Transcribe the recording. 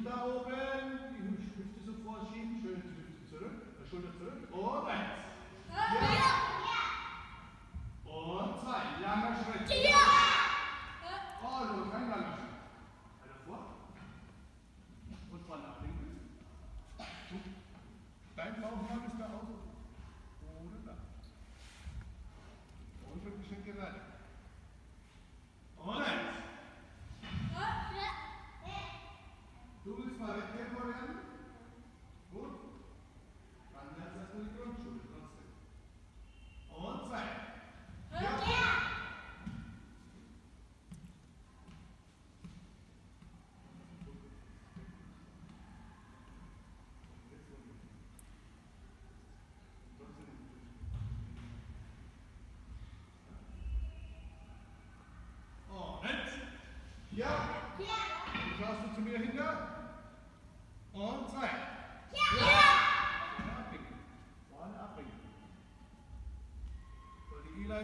schieben da oben, die Hüfte so vorschieben, schön die Hüfte zurück, die Schulter zurück und eins. Ja. Und zwei, langer Schritt. Ja. Oh, du, kein langer Schritt. Weiter vor. Und zwar nach links. Du, dein Laufmann ist da auch so. Oder da. Und Rückenschenkel weiter. Ja. Und jetzt. Ja. Dann schaust du zu mir hinter. On time. Yeah. yeah. One upping. One upping. So the Eli